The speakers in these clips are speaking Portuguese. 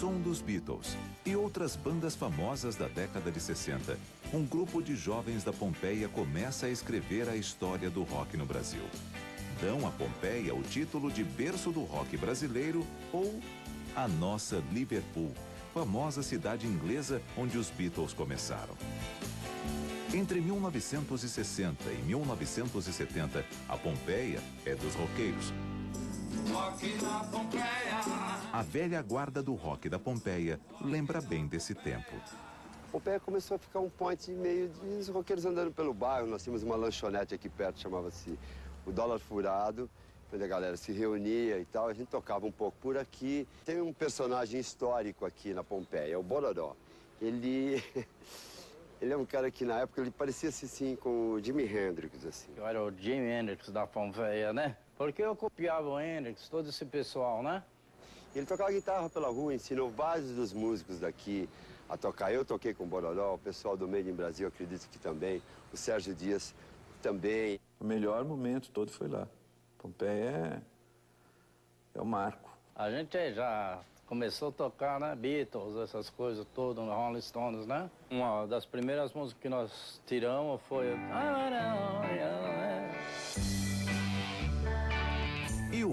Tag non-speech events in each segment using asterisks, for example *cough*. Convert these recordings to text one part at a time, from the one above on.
Som dos Beatles e outras bandas famosas da década de 60, um grupo de jovens da Pompeia começa a escrever a história do rock no Brasil. Dão a Pompeia o título de berço do rock brasileiro ou a nossa Liverpool, famosa cidade inglesa onde os Beatles começaram. Entre 1960 e 1970, a Pompeia é dos roqueiros. Rock na Pompeia. A velha guarda do rock da Pompeia lembra bem desse tempo. Pompeia começou a ficar um ponte meio de roqueiros andando pelo bairro. Nós tínhamos uma lanchonete aqui perto, chamava-se o Dólar Furado, onde a galera se reunia e tal. A gente tocava um pouco por aqui. Tem um personagem histórico aqui na Pompeia, é o Bororó. Ele... *laughs* Ele é um cara que na época ele parecia assim com o Jimi Hendrix, assim. Eu era o Jimi Hendrix da Pompeia, né? Porque eu copiava o Hendrix, todo esse pessoal, né? Ele tocava guitarra pela rua, ensinou vários dos músicos daqui a tocar. Eu toquei com o Bororó, o pessoal do Made in Brasil acredito que também, o Sérgio Dias também. O melhor momento todo foi lá. Pompeia é, é o marco. A gente já começou a tocar, né, Beatles, essas coisas todas, Rolling Stones, né? Uma das primeiras músicas que nós tiramos foi...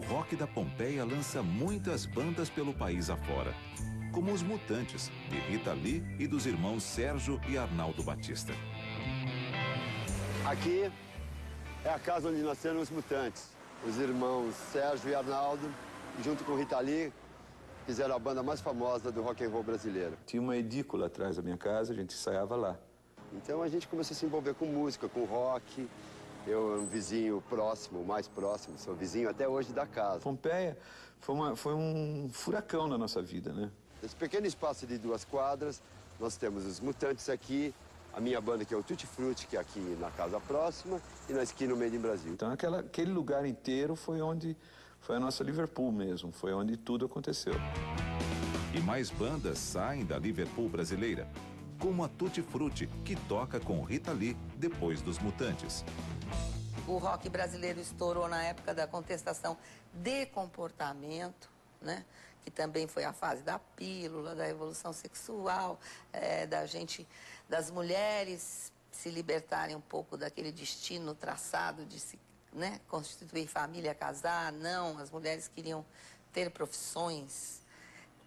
rock da Pompeia lança muitas bandas pelo país afora, como os Mutantes, de Rita Lee e dos irmãos Sérgio e Arnaldo Batista. Aqui é a casa onde nasceram os Mutantes, os irmãos Sérgio e Arnaldo, junto com Rita Lee, fizeram a banda mais famosa do rock and roll brasileiro. Tinha uma edícula atrás da minha casa, a gente ensaiava lá. Então a gente começou a se envolver com música, com rock. Eu, um vizinho próximo, mais próximo, sou vizinho até hoje da casa. Pompeia foi, uma, foi um furacão na nossa vida, né? Nesse pequeno espaço de duas quadras, nós temos os Mutantes aqui, a minha banda que é o Tutti Frutti, que é aqui na casa próxima, e na esquina no meio do Brasil. Então aquela, aquele lugar inteiro foi onde foi a nossa Liverpool mesmo, foi onde tudo aconteceu. E mais bandas saem da Liverpool brasileira, como a Tutti Frutti, que toca com Rita Lee depois dos Mutantes. O rock brasileiro estourou na época da contestação de comportamento, né? que também foi a fase da pílula, da revolução sexual, é, da gente, das mulheres se libertarem um pouco daquele destino traçado de se né, constituir família, casar, não. As mulheres queriam ter profissões,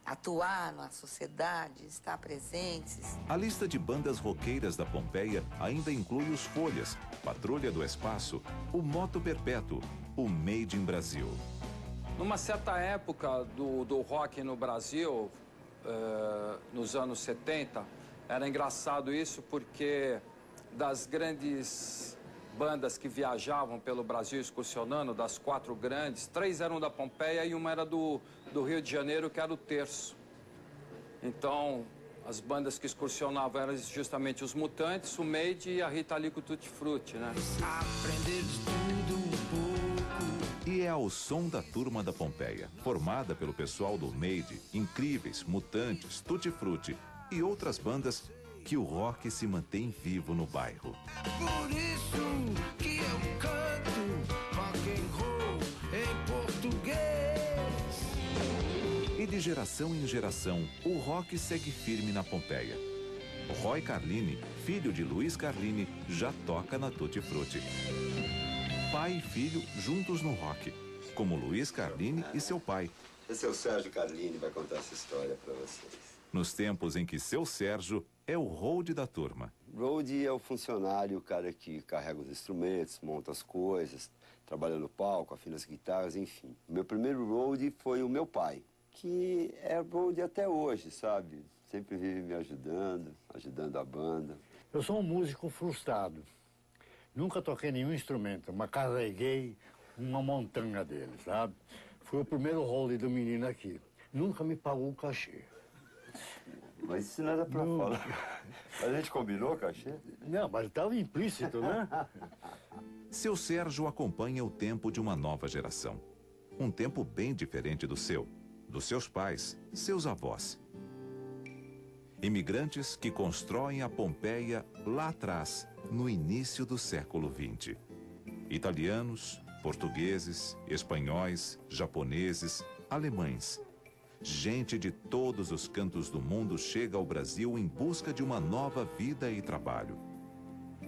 atuar na sociedade, estar presentes. A lista de bandas roqueiras da Pompeia ainda inclui os Folhas, Patrulha do Espaço, o Moto Perpétuo, o Made in Brasil. Numa certa época do, do rock no Brasil, uh, nos anos 70, era engraçado isso porque das grandes bandas que viajavam pelo Brasil excursionando, das quatro grandes, três eram da Pompeia e uma era do, do Rio de Janeiro, que era o Terço. Então, as bandas que excursionavam eram justamente os Mutantes, o Made e a Rita Lee com Tutti Frutti, né? Aprender de tudo um pouco. E é ao som da turma da Pompeia, formada pelo pessoal do Made, Incríveis, Mutantes, Tutti Frutti e outras bandas, que o rock se mantém vivo no bairro. Por isso que eu canto E de geração em geração, o rock segue firme na Pompeia. Roy Carlini, filho de Luiz Carlini, já toca na Tutti Frutti. Pai e filho juntos no rock, como Luiz Carlini e seu pai. Esse é o Sérgio Carlini, vai contar essa história para vocês nos tempos em que seu Sérgio é o road da turma. Road é o funcionário, o cara que carrega os instrumentos, monta as coisas, trabalha no palco, afina as guitarras, enfim. Meu primeiro road foi o meu pai, que é road até hoje, sabe? Sempre vive me ajudando, ajudando a banda. Eu sou um músico frustrado. Nunca toquei nenhum instrumento, mas carreguei uma montanha dele, sabe? Fui o primeiro role do menino aqui. Nunca me pagou o cachê. Mas isso nada pra não. falar. A gente combinou, cachê? Não, mas estava implícito, né? Seu Sérgio acompanha o tempo de uma nova geração. Um tempo bem diferente do seu, dos seus pais, seus avós. Imigrantes que constroem a Pompeia lá atrás, no início do século XX. Italianos, portugueses, espanhóis, japoneses, alemães gente de todos os cantos do mundo chega ao Brasil em busca de uma nova vida e trabalho.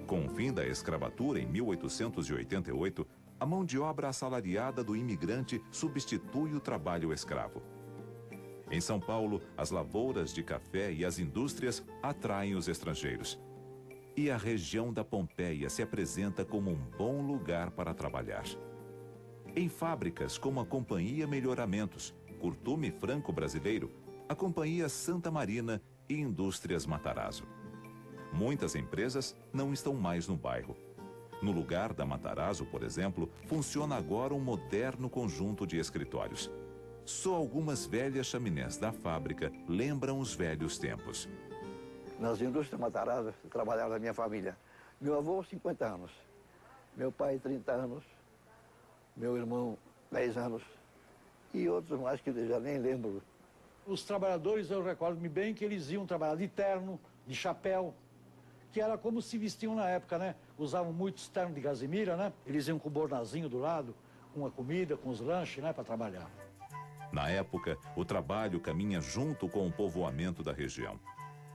Com o fim da escravatura em 1888, a mão de obra assalariada do imigrante substitui o trabalho escravo. Em São Paulo, as lavouras de café e as indústrias atraem os estrangeiros. E a região da Pompeia se apresenta como um bom lugar para trabalhar. Em fábricas como a Companhia Melhoramentos, Curtume Franco Brasileiro, a Companhia Santa Marina e Indústrias Matarazzo. Muitas empresas não estão mais no bairro. No lugar da Matarazzo, por exemplo, funciona agora um moderno conjunto de escritórios. Só algumas velhas chaminés da fábrica lembram os velhos tempos. Nas indústrias Matarazzo, trabalhava a minha família. Meu avô, 50 anos. Meu pai, 30 anos. Meu irmão, 10 anos. E outros mais que eu já nem lembro. Os trabalhadores, eu recordo-me bem que eles iam trabalhar de terno, de chapéu, que era como se vestiam na época, né? Usavam muito terno de gazimira, né? Eles iam com o bornazinho do lado, com a comida, com os lanches, né, para trabalhar. Na época, o trabalho caminha junto com o povoamento da região.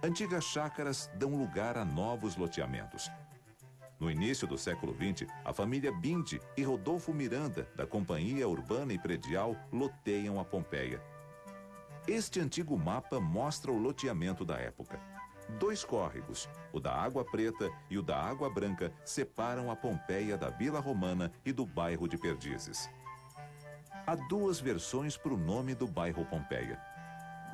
Antigas chácaras dão lugar a novos loteamentos. No início do século XX, a família Bindi e Rodolfo Miranda, da Companhia Urbana e Predial, loteiam a Pompeia. Este antigo mapa mostra o loteamento da época. Dois córregos, o da Água Preta e o da Água Branca, separam a Pompeia da Vila Romana e do bairro de Perdizes. Há duas versões para o nome do bairro Pompeia.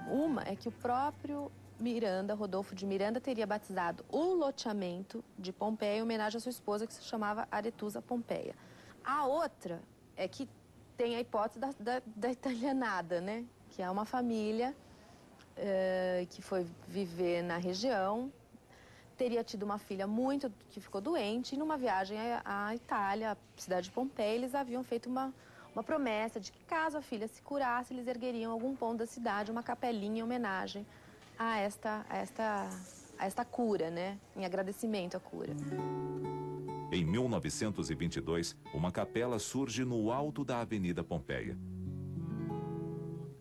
Uma é que o próprio Miranda, Rodolfo de Miranda, teria batizado o loteamento de Pompeia em homenagem à sua esposa, que se chamava Aretusa Pompeia. A outra é que tem a hipótese da, da, da italianada, né? Que é uma família uh, que foi viver na região, teria tido uma filha muito que ficou doente e numa viagem à, Itália, à cidade de Pompeia, eles haviam feito uma, uma promessa de que caso a filha se curasse, eles ergueriam algum ponto da cidade, uma capelinha em homenagem a esta, a esta, a esta cura, né? Em agradecimento à cura. Em 1922, uma capela surge no alto da Avenida Pompeia.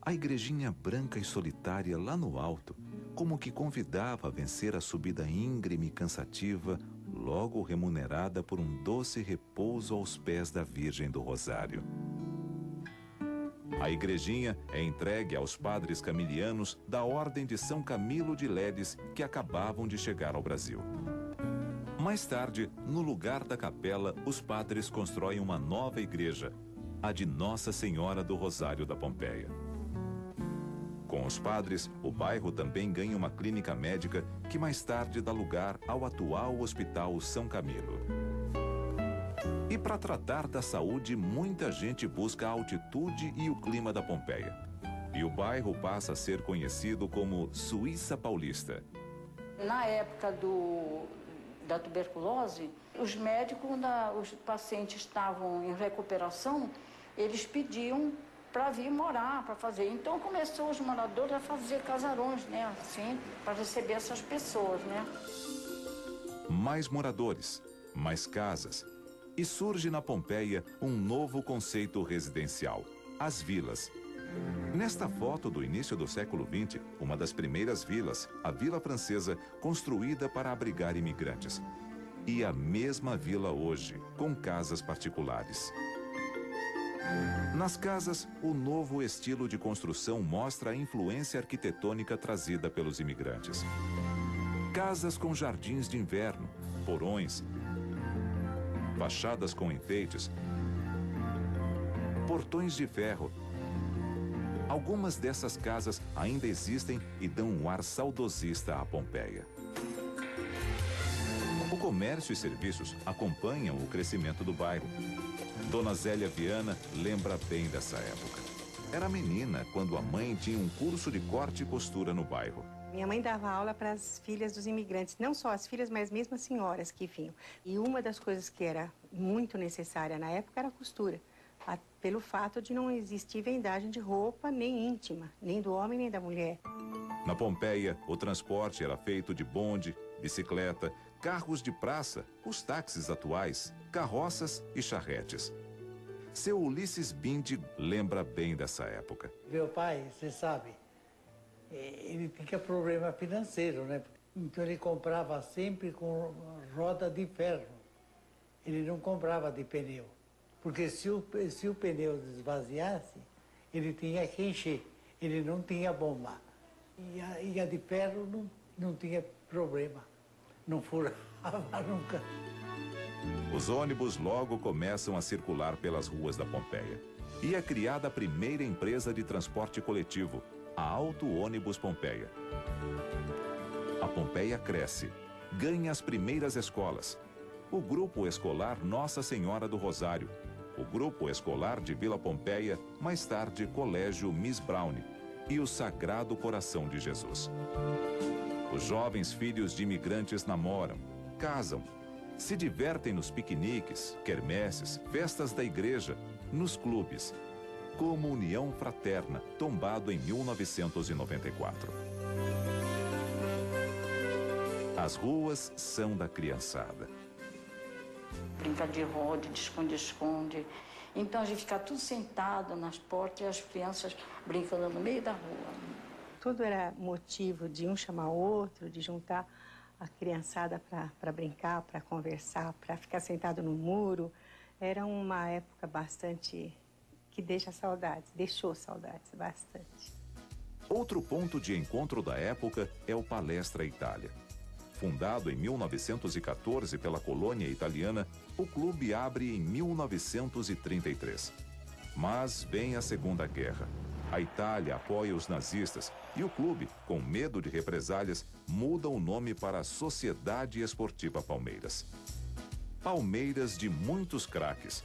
A igrejinha branca e solitária lá no alto, como que convidava a vencer a subida íngreme e cansativa, logo remunerada por um doce repouso aos pés da Virgem do Rosário. A igrejinha é entregue aos padres camilianos da Ordem de São Camilo de Ledes que acabavam de chegar ao Brasil. Mais tarde, no lugar da capela, os padres constroem uma nova igreja, a de Nossa Senhora do Rosário da Pompeia. Com os padres, o bairro também ganha uma clínica médica que mais tarde dá lugar ao atual Hospital São Camilo. E para tratar da saúde, muita gente busca a altitude e o clima da Pompeia. E o bairro passa a ser conhecido como Suíça Paulista. Na época do, da tuberculose, os médicos, quando os pacientes estavam em recuperação, eles pediam para vir morar, para fazer. Então começou os moradores a fazer casarões, né, assim, para receber essas pessoas, né? Mais moradores, mais casas. E surge na Pompeia um novo conceito residencial: as vilas. Nesta foto do início do século XX, uma das primeiras vilas, a Vila Francesa, construída para abrigar imigrantes. E a mesma vila hoje, com casas particulares. Nas casas, o novo estilo de construção mostra a influência arquitetônica trazida pelos imigrantes. Casas com jardins de inverno, porões, fachadas com enfeites, portões de ferro. Algumas dessas casas ainda existem e dão um ar saudosista à Pompeia. O comércio e serviços acompanham o crescimento do bairro. Dona Zélia Viana lembra bem dessa época. Era menina quando a mãe tinha um curso de corte e costura no bairro. Minha mãe dava aula para as filhas dos imigrantes, não só as filhas, mas mesmo as senhoras que vinham. E uma das coisas que era muito necessária na época era a costura, pelo fato de não existir vendagem de roupa nem íntima, nem do homem nem da mulher. Na Pompeia, o transporte era feito de bonde, bicicleta, carros de praça, os táxis atuais, carroças e charretes. Seu Ulisses Bindi lembra bem dessa época. Meu pai, você sabe, eh, ele tinha problema financeiro, né? Então ele comprava sempre com roda de ferro. Ele não comprava de pneu. Porque se o, se o pneu esvaziasse, ele tinha que encher. Ele não tinha bomba. E a, e a de ferro não, não tinha problema. Não furava *laughs* nunca. Os ônibus logo começam a circular pelas ruas da Pompeia. E é criada a primeira empresa de transporte coletivo, a Auto Ônibus Pompeia. A Pompeia cresce, ganha as primeiras escolas. O Grupo Escolar Nossa Senhora do Rosário, o Grupo Escolar de Vila Pompeia, mais tarde Colégio Miss Browne e o Sagrado Coração de Jesus. Os jovens filhos de imigrantes namoram, casam, se divertem nos piqueniques, quermesses, festas da igreja, nos clubes. Como União Fraterna, tombado em 1994. As ruas são da criançada. Brincar de roda, de esconde-esconde. Então a gente fica tudo sentado nas portas e as crianças brincando no meio da rua. Tudo era motivo de um chamar outro, de juntar a criançada para brincar, para conversar, para ficar sentado no muro. Era uma época bastante que deixa saudades, deixou saudades bastante. Outro ponto de encontro da época é o Palestra Itália. Fundado em 1914 pela colônia italiana, o clube abre em 1933. Mas vem a Segunda Guerra. A Itália apoia os nazistas e o clube, com medo de represálias, muda o nome para Sociedade Esportiva Palmeiras. Palmeiras de muitos craques,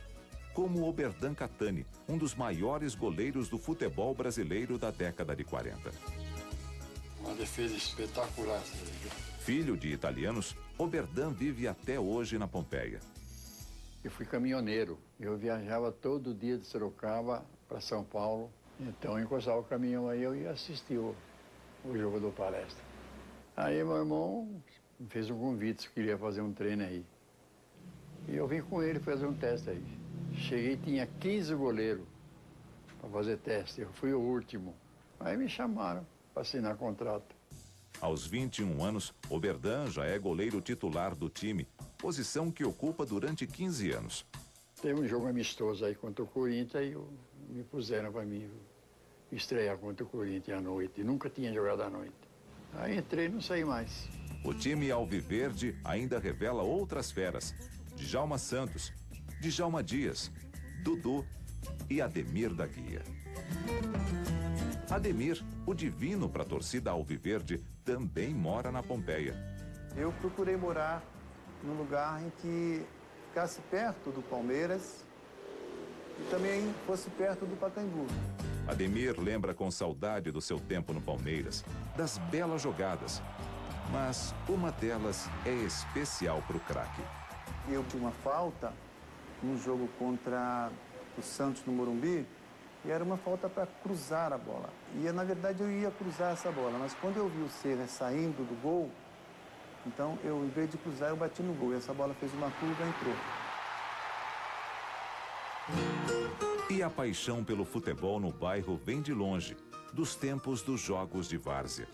como Oberdan Catani, um dos maiores goleiros do futebol brasileiro da década de 40. Uma defesa espetacular. Filho de italianos, Oberdan vive até hoje na Pompeia. Eu fui caminhoneiro. Eu viajava todo dia de Sorocaba para São Paulo. Então encostava o caminhão aí eu ia assistir o, o jogo do palestra. Aí meu irmão fez um convite se queria fazer um treino aí. E eu vim com ele fazer um teste aí. Cheguei tinha 15 goleiros para fazer teste. Eu fui o último. Aí me chamaram para assinar contrato. Aos 21 anos, Oberdan já é goleiro titular do time, posição que ocupa durante 15 anos. Teve um jogo amistoso aí contra o Corinthians e me puseram para mim estrear contra o Corinthians à noite. Nunca tinha jogado à noite. Aí entrei e não saí mais. O time Alviverde ainda revela outras feras. Djalma Santos, Djalma Dias, Dudu e Ademir da Guia. Ademir, o divino para a torcida Alviverde, também mora na Pompeia. Eu procurei morar num lugar em que ficasse perto do Palmeiras e também fosse perto do Pacaembu. Ademir lembra com saudade do seu tempo no Palmeiras, das belas jogadas. Mas uma delas é especial para o craque. Eu tinha uma falta num jogo contra o Santos no Morumbi e era uma falta para cruzar a bola. E na verdade eu ia cruzar essa bola, mas quando eu vi o Serra saindo do gol, então eu, em vez de cruzar, eu bati no gol e essa bola fez uma curva e entrou. A paixão pelo futebol no bairro vem de longe, dos tempos dos jogos de várzea.